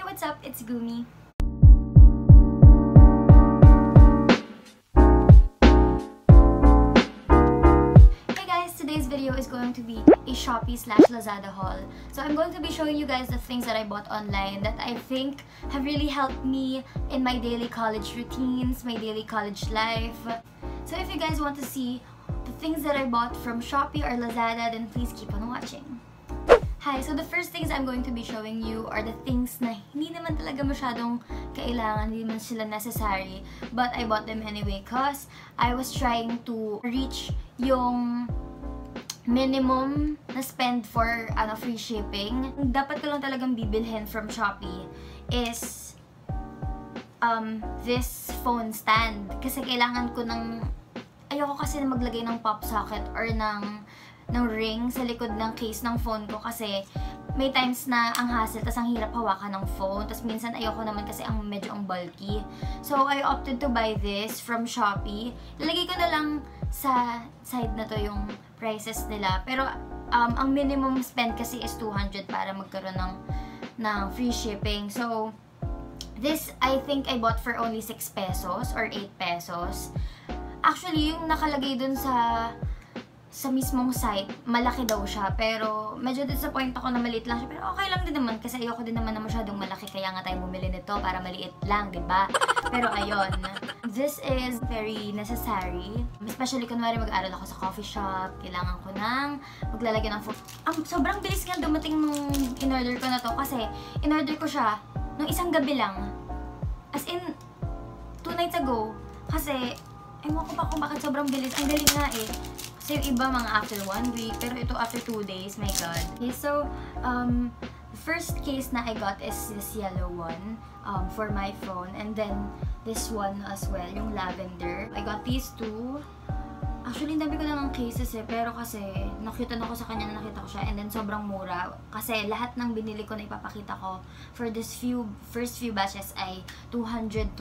Hey, what's up? It's Gumi. Hey guys, today's video is going to be a Shopee slash Lazada haul. So I'm going to be showing you guys the things that I bought online that I think have really helped me in my daily college routines, my daily college life. So if you guys want to see the things that I bought from Shopee or Lazada, then please keep on watching. Hi, so the first things I'm going to be showing you are the things na hindi naman talaga masyadong kailangan, hindi naman sila necessary, but I bought them anyway cause I was trying to reach yung minimum na spend for ano, free shipping. Dapat ko lang talagang bibilhin from Shopee is um, this phone stand. Kasi kailangan ko ng ayoko kasi maglagay ng pop socket or ng ng ring sa likod ng case ng phone ko kasi may times na ang hassle tas ang hirap hawakan ng phone. Tas minsan ayoko naman kasi ang medyo ang bulky. So I opted to buy this from Shopee. Lalagay ko na lang sa side na to yung prices nila. Pero um, ang minimum spend kasi is 200 para magkaroon ng ng free shipping. So this I think I bought for only 6 pesos or 8 pesos. Actually yung nakalagay dun sa sa mismong site, malaki daw siya. Pero medyo disappoint ako na maliit lang siya. Pero okay lang din naman kasi ayoko din naman na masyadong malaki. Kaya nga tayo bumili nito para maliit lang, di ba? Pero ayun, this is very necessary. Especially kunwari mag-aaral ako sa coffee shop. Kailangan ko nang maglalagay ng phone. Ang sobrang bilis nga dumating nung in-order ko na to. Kasi in-order ko siya nung isang gabi lang. As in, two nights ago. Kasi, ewan ko pa kung bakit sobrang bilis. Ang galing nga eh. So, yung iba mga after one week, pero ito after two days, my god. Okay, so, um, first case na I got is this yellow one um, for my phone. And then, this one as well, yung lavender. I got these two. Actually, dami ko lang ang cases eh, pero kasi nakita na ako sa kanya na nakita ko siya and then sobrang mura. Kasi lahat ng binili ko na ipapakita ko for this few, first few batches ay 223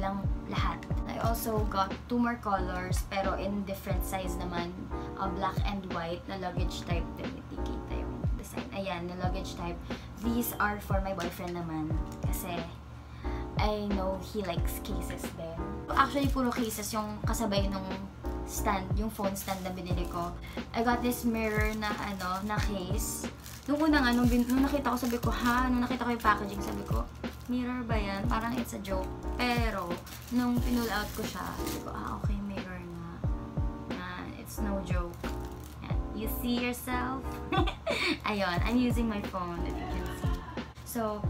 lang lahat. I also got two more colors pero in different size naman. Uh, black and white na luggage type din. Hindi kita yung design. Ayan, na luggage type. These are for my boyfriend naman. Kasi I know he likes cases din. Actually, puro cases yung kasabay nung stand, yung phone stand na binili ko. I got this mirror na ano, na case. Nung una nga, nung, nung nakita ko, sabi ko, ha? Nung nakita ko yung packaging, sabi ko, mirror ba yan? Parang it's a joke. Pero, nung pinull out ko siya, sabi ko, ah, okay, mirror nga. Yan, it's no joke. You see yourself? Ayun, I'm using my phone, if you can see. So,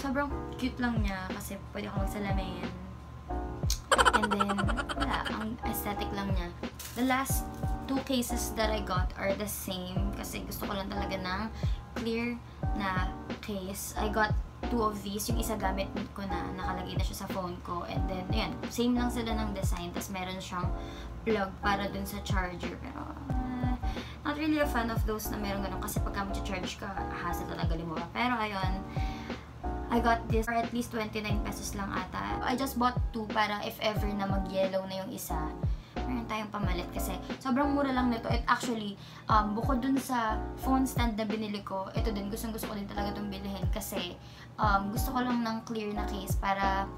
sobrang cute lang niya kasi pwede ako magsalamin. And then, aesthetic lang niya. The last two cases that I got are the same kasi gusto ko lang talaga ng clear na case. I got two of these. Yung isa gamit ko na, nakalagay na siya sa phone ko. And then, ayan, same lang sila ng design. Tapos meron siyang plug para dun sa charger. Pero, uh, not really a fan of those na meron ganun kasi pagka mag-charge ka, hassle talaga lumuha. Pero ayun, I got this for at least 29 pesos lang ata. I just bought two para if ever na mag-yellow na yung isa, meron tayong pamalit kasi sobrang mura lang nito. It actually, um, bukod dun sa phone stand na binili ko, ito din, gustong gusto ko din talaga itong bilhin kasi um, gusto ko lang ng clear na case para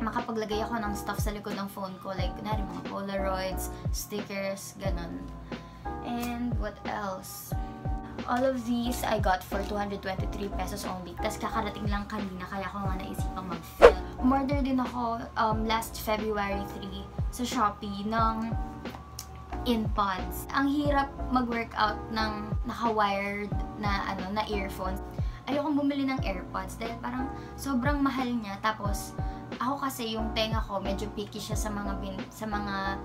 makapaglagay ako ng stuff sa likod ng phone ko. Like, kunwari mga polaroids, stickers, ganun. And what else? All of these I got for 223 pesos only. Tapos kakarating lang kanina, kaya ko nga naisipang mag-fill. Umorder din ako um, last February 3 sa Shopee ng InPods. Ang hirap mag-workout ng naka-wired na, ano, na earphones. Ayokong bumili ng AirPods dahil parang sobrang mahal niya. Tapos, ako kasi yung tenga ko, medyo picky siya sa mga, bin, sa mga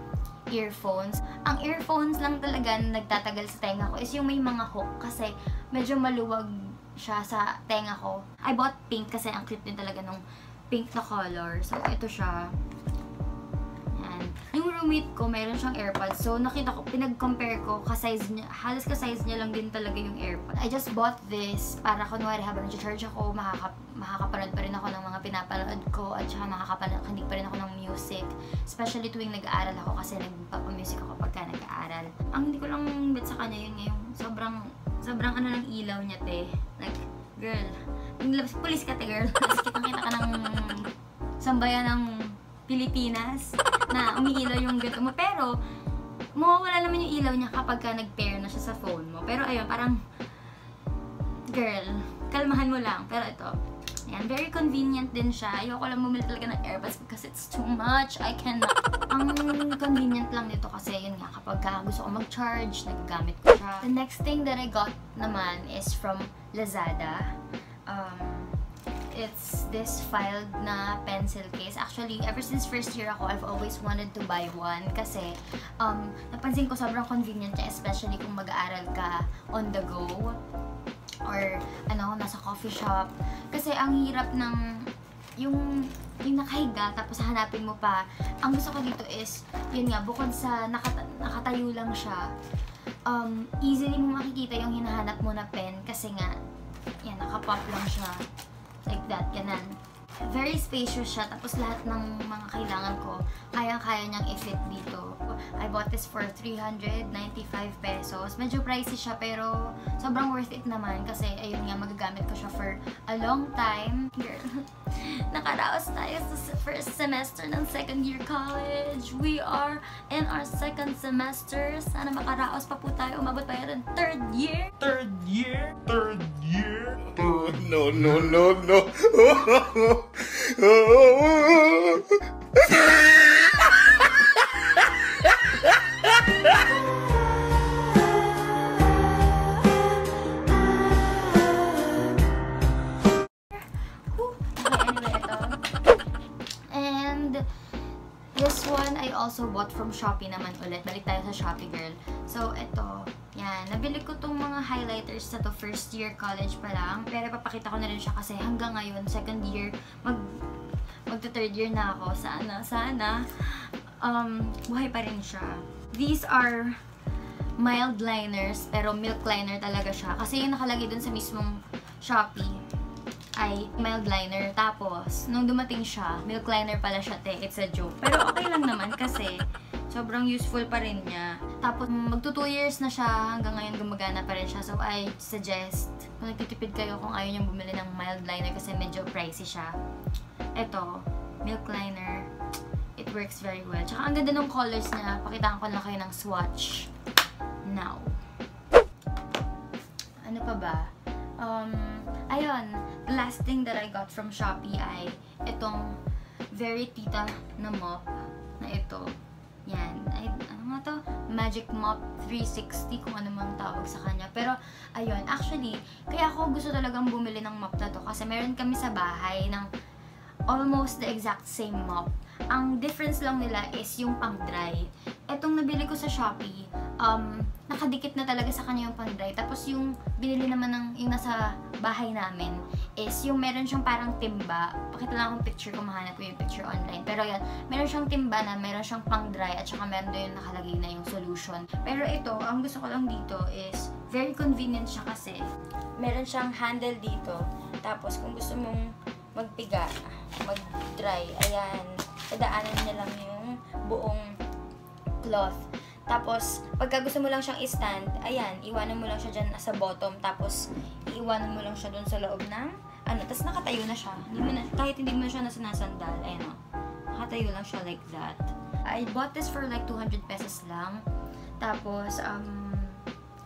earphones. Ang earphones lang talaga na nagtatagal sa tenga ko is yung may mga hook kasi medyo maluwag siya sa tenga ko. I bought pink kasi ang cute din talaga nung pink na color. So, ito siya. Yung roommate ko, mayroon siyang AirPods. So, nakita ko, pinag-compare ko, ka-size niya, halos ka-size niya lang din talaga yung AirPods. I just bought this para kunwari habang nag-charge ako, makaka makakapanood pa rin ako ng mga pinapanood ko at saka makakapakinig pa rin ako ng music. Especially tuwing nag-aaral ako kasi nagpapamusic ako pagka nag-aaral. Ang hindi ko lang bet sa kanya yun ngayong sobrang, sobrang ano ng ilaw niya te. Like, Girl, nilabas, pulis ka te, girl. Tapos kitang-kita ka ng sambayan ng Pilipinas na umiilaw yung ganito mo. Pero, mawawala naman yung ilaw niya kapag ka nag-pair na siya sa phone mo. Pero ayun, parang, girl, kalmahan mo lang. Pero ito, Ayan, very convenient din siya. Ayoko lang bumili talaga ng earbuds because it's too much. I cannot. Ang convenient lang nito kasi yun nga, kapag ka gusto ko mag-charge, nagagamit ko siya. The next thing that I got naman is from Lazada. Um, it's this filed na pencil case. Actually, ever since first year ako, I've always wanted to buy one kasi um, napansin ko sobrang convenient niya, especially kung mag-aaral ka on the go or ano, nasa coffee shop. Kasi ang hirap ng yung yung nakahiga tapos hanapin mo pa. Ang gusto ko dito is, yun nga, bukod sa nakata nakatayo lang siya, um, easily mo makikita yung hinahanap mo na pen kasi nga, yan, nakapop lang siya. Like that, ganan very spacious siya. Tapos lahat ng mga kailangan ko, kayang-kaya niyang i-fit dito. I bought this for 395 pesos. Medyo pricey siya pero sobrang worth it naman kasi ayun nga magagamit ko siya for a long time. Girl, nakaraos tayo sa first semester ng second year college. We are in our second semester. Sana makaraos pa po tayo. Umabot pa yun third year. Third year? Third year? Oh, no, no, no, no. tayo sa Shopee, girl. So, ito. Yan. Nabili ko tong mga highlighters na to first year college pa lang. Pero papakita ko na rin siya kasi hanggang ngayon, second year, mag magta third year na ako. Sana, sana. Um, buhay pa rin siya. These are mild liners, pero milk liner talaga siya. Kasi yung nakalagay dun sa mismong Shopee ay mild liner. Tapos, nung dumating siya, milk liner pala siya, te. It's a joke. Pero okay lang naman kasi sobrang useful pa rin niya. Tapos, magto 2 years na siya. Hanggang ngayon gumagana pa rin siya. So, I suggest, kung nagtitipid kayo kung ayaw niyong bumili ng mild liner kasi medyo pricey siya. Ito, milk liner. It works very well. Tsaka ang ganda ng colors niya. Pakitaan ko lang kayo ng swatch. Now. Ano pa ba? Um, ayun, the last thing that I got from Shopee ay itong very tita na mop na ito. Yan. Ay, ano nga to? Magic Mop 360 kung ano mang tawag sa kanya. Pero, ayun, actually, kaya ako gusto talagang bumili ng mop na to kasi meron kami sa bahay ng almost the exact same mop. Ang difference lang nila is yung pang-dry. Etong nabili ko sa Shopee, um, nakadikit na talaga sa kanya yung pang-dry. Tapos yung binili naman ng yung nasa bahay namin is yung meron siyang parang timba. Pakita lang akong picture kung mahanap ko yung picture online. Pero yan, meron siyang timba na meron siyang pang-dry at saka meron doon yung nakalagay na yung solution. Pero ito, ang gusto ko lang dito is very convenient siya kasi meron siyang handle dito. Tapos kung gusto mong magpiga, mag-dry, ayan, dadaanan niya lang yung buong cloth. Tapos, pagka gusto mo lang siyang i-stand, ayan, iwanan mo lang siya dyan sa bottom. Tapos, iiwanan mo lang siya dun sa loob ng, ano, tapos nakatayo na siya. Hindi mo na, kahit hindi mo siya nasa nasandal, ayan o. Nakatayo lang siya like that. I bought this for like 200 pesos lang. Tapos, um,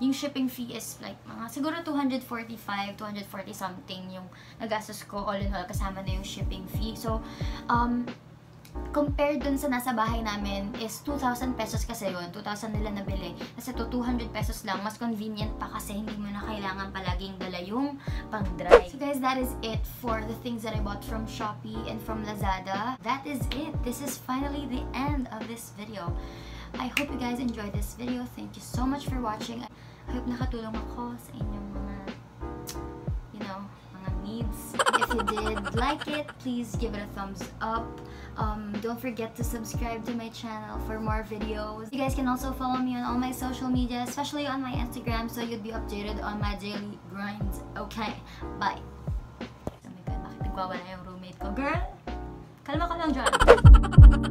yung shipping fee is like mga siguro 245, 240 something yung nagastos ko all in all kasama na yung shipping fee. So, um, compared dun sa nasa bahay namin is 2,000 pesos kasi yun. 2,000 nila nabili. Kasi to 200 pesos lang. Mas convenient pa kasi hindi mo na kailangan palaging dala yung pang-dry. So guys, that is it for the things that I bought from Shopee and from Lazada. That is it. This is finally the end of this video. I hope you guys enjoyed this video. Thank you so much for watching. I hope nakatulong ako sa inyong mga, you know, mga needs. You did like it, please give it a thumbs up. Um, don't forget to subscribe to my channel for more videos. You guys can also follow me on all my social media, especially on my Instagram, so you'd be updated on my daily grinds. Okay, bye! Oh my god, bakit nagwawala yung roommate ko? Girl! Kalma ka lang dyan!